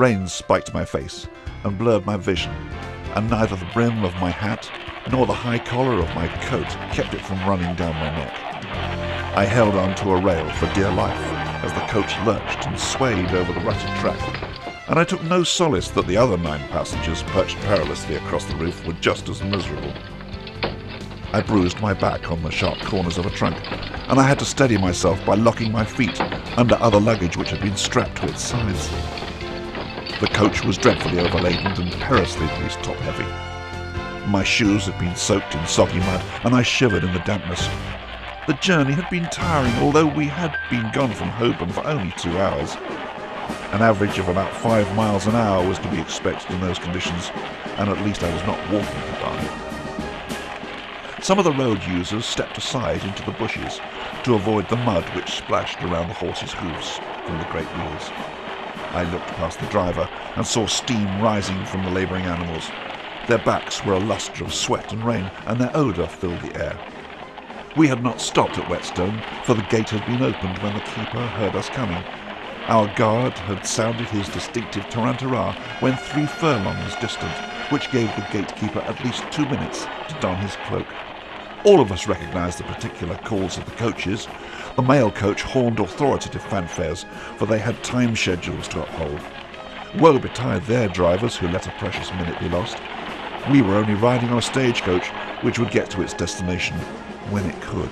Rain spiked my face and blurred my vision, and neither the brim of my hat nor the high collar of my coat kept it from running down my neck. I held on to a rail for dear life as the coach lurched and swayed over the rutted track, and I took no solace that the other nine passengers perched perilously across the roof were just as miserable. I bruised my back on the sharp corners of a trunk, and I had to steady myself by locking my feet under other luggage which had been strapped to its sides. The coach was dreadfully overladen and perilously top heavy. My shoes had been soaked in soggy mud, and I shivered in the dampness. The journey had been tiring, although we had been gone from Holborn for only two hours. An average of about five miles an hour was to be expected in those conditions, and at least I was not walking to Barnet. Some of the road users stepped aside into the bushes to avoid the mud which splashed around the horses' hoofs from the great wheels. I looked past the driver and saw steam rising from the labouring animals. Their backs were a lustre of sweat and rain, and their odour filled the air. We had not stopped at Whetstone, for the gate had been opened when the keeper heard us coming. Our guard had sounded his distinctive tarantara when three furlongs distant, which gave the gatekeeper at least two minutes to don his cloak. All of us recognised the particular calls of the coaches. The mail coach horned authoritative fanfares, for they had time schedules to uphold. Woe betide their drivers who let a precious minute be lost. We were only riding on a stagecoach which would get to its destination when it could.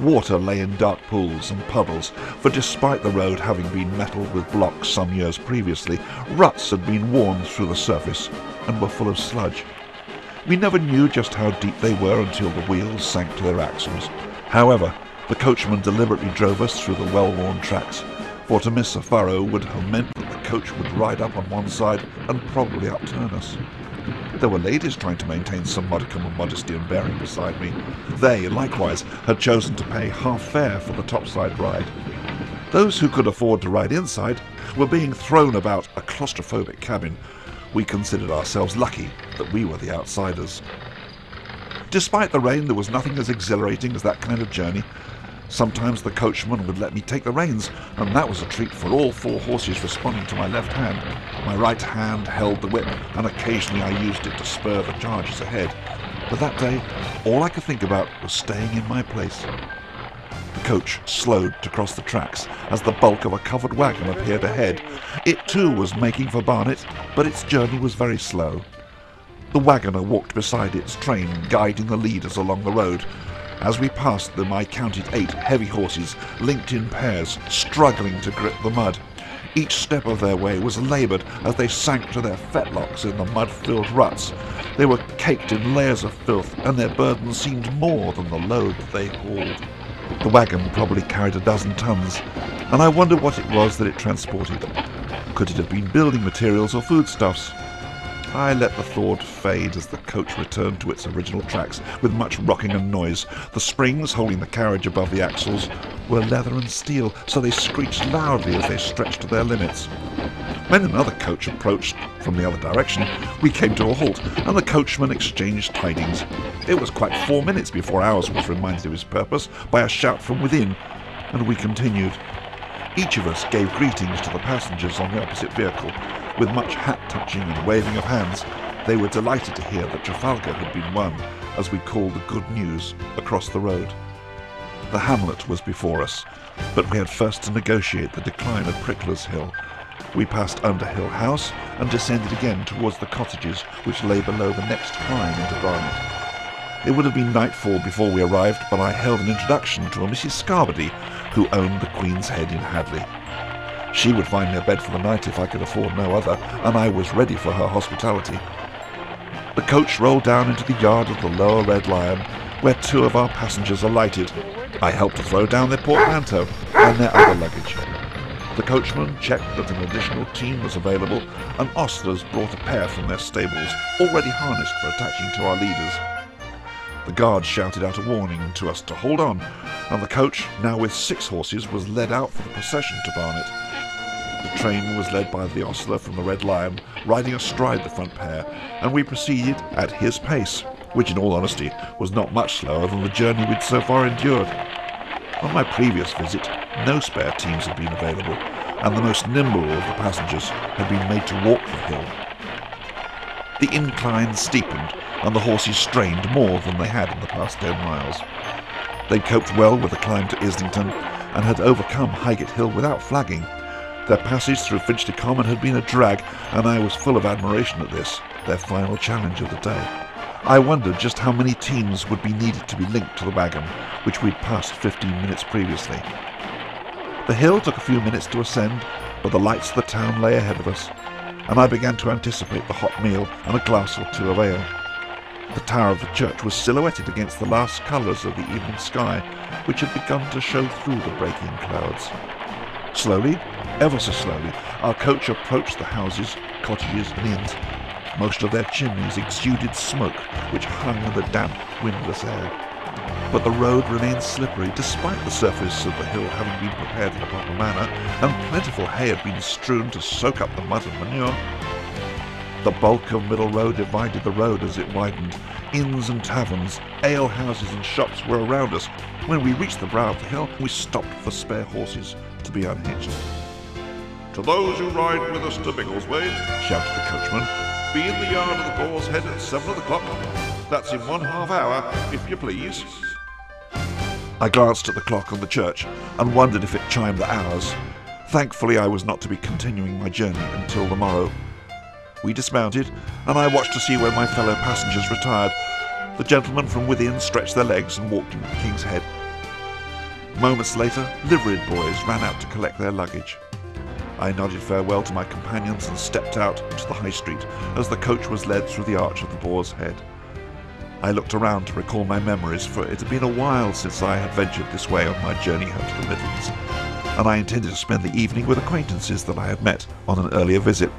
Water lay in dark pools and puddles, for despite the road having been metalled with blocks some years previously, ruts had been worn through the surface and were full of sludge. We never knew just how deep they were until the wheels sank to their axles. However, the coachman deliberately drove us through the well-worn tracks, for to miss a furrow would have meant that the coach would ride up on one side and probably upturn us. There were ladies trying to maintain some modicum of modesty and bearing beside me. They, likewise, had chosen to pay half fare for the topside ride. Those who could afford to ride inside were being thrown about a claustrophobic cabin we considered ourselves lucky that we were the outsiders. Despite the rain, there was nothing as exhilarating as that kind of journey. Sometimes the coachman would let me take the reins, and that was a treat for all four horses responding to my left hand. My right hand held the whip, and occasionally I used it to spur the charges ahead. But that day, all I could think about was staying in my place. The coach slowed to cross the tracks as the bulk of a covered wagon appeared ahead. It too was making for Barnet, but its journey was very slow. The wagoner walked beside its train, guiding the leaders along the road. As we passed them, I counted eight heavy horses, linked in pairs, struggling to grip the mud. Each step of their way was laboured as they sank to their fetlocks in the mud-filled ruts. They were caked in layers of filth, and their burden seemed more than the load they hauled. The wagon probably carried a dozen tons, and I wondered what it was that it transported. Could it have been building materials or foodstuffs? I let the thought fade as the coach returned to its original tracks with much rocking and noise. The springs holding the carriage above the axles were leather and steel, so they screeched loudly as they stretched to their limits. When another coach approached from the other direction, we came to a halt, and the coachman exchanged tidings. It was quite four minutes before ours was reminded of his purpose by a shout from within, and we continued. Each of us gave greetings to the passengers on the opposite vehicle, with much hat-touching and waving of hands. They were delighted to hear that Trafalgar had been won, as we called the good news, across the road. The hamlet was before us, but we had first to negotiate the decline of Prickler's Hill, we passed Underhill House and descended again towards the cottages which lay below the next climb into Barnet. It would have been nightfall before we arrived, but I held an introduction to a Mrs. Scarberdy, who owned the Queen's Head in Hadley. She would find me a bed for the night if I could afford no other, and I was ready for her hospitality. The coach rolled down into the yard of the Lower Red Lion, where two of our passengers alighted. I helped to throw down their portmanteau and their other luggage. The coachman checked that an additional team was available, and ostlers brought a pair from their stables, already harnessed for attaching to our leaders. The guard shouted out a warning to us to hold on, and the coach, now with six horses, was led out for the procession to Barnet. The train was led by the ostler from the Red Lion, riding astride the front pair, and we proceeded at his pace, which in all honesty was not much slower than the journey we'd so far endured. On my previous visit, no spare teams had been available, and the most nimble of the passengers had been made to walk the hill. The incline steepened, and the horses strained more than they had in the past ten miles. They'd coped well with the climb to Islington, and had overcome Highgate Hill without flagging. Their passage through Finchley Common had been a drag, and I was full of admiration at this, their final challenge of the day. I wondered just how many teams would be needed to be linked to the wagon, which we'd passed 15 minutes previously. The hill took a few minutes to ascend, but the lights of the town lay ahead of us, and I began to anticipate the hot meal and a glass or two of ale. The tower of the church was silhouetted against the last colours of the evening sky, which had begun to show through the breaking clouds. Slowly, ever so slowly, our coach approached the houses, cottages, and inns, most of their chimneys exuded smoke which hung in the damp, windless air. But the road remained slippery despite the surface of the hill having been prepared in a proper manner, and plentiful hay had been strewn to soak up the mud and manure. The bulk of Middle Row divided the road as it widened. Inns and taverns, ale houses and shops were around us. When we reached the brow of the hill, we stopped for spare horses to be unhitched. To those who ride with us to Biggleswade, shouted the coachman, be in the yard of the Boar's Head at seven o'clock. That's in one half hour, if you please. I glanced at the clock on the church and wondered if it chimed the hours. Thankfully, I was not to be continuing my journey until the morrow. We dismounted, and I watched to see where my fellow passengers retired. The gentlemen from within stretched their legs and walked into the King's Head. Moments later, liveried boys ran out to collect their luggage. I nodded farewell to my companions and stepped out into the high street as the coach was led through the arch of the Boar's Head. I looked around to recall my memories, for it had been a while since I had ventured this way on my journey home to the Midlands, and I intended to spend the evening with acquaintances that I had met on an earlier visit.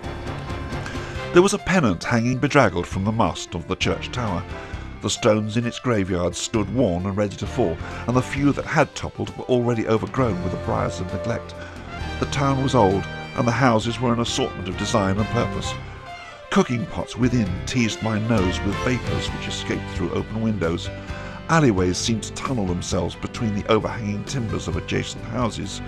There was a pennant hanging bedraggled from the mast of the church tower. The stones in its graveyard stood worn and ready to fall, and the few that had toppled were already overgrown with the briars of neglect. The town was old, and the houses were an assortment of design and purpose. Cooking pots within teased my nose with vapours which escaped through open windows. Alleyways seemed to tunnel themselves between the overhanging timbers of adjacent houses.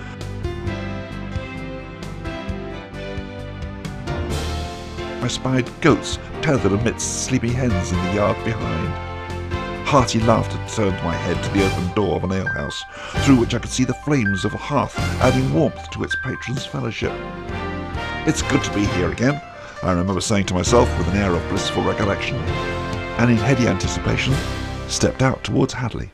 I spied goats tethered amidst sleepy hens in the yard behind. Hearty laughter turned my head to the open door of an alehouse, through which I could see the flames of a hearth adding warmth to its patrons' fellowship. It's good to be here again, I remember saying to myself with an air of blissful recollection, and in heady anticipation stepped out towards Hadley.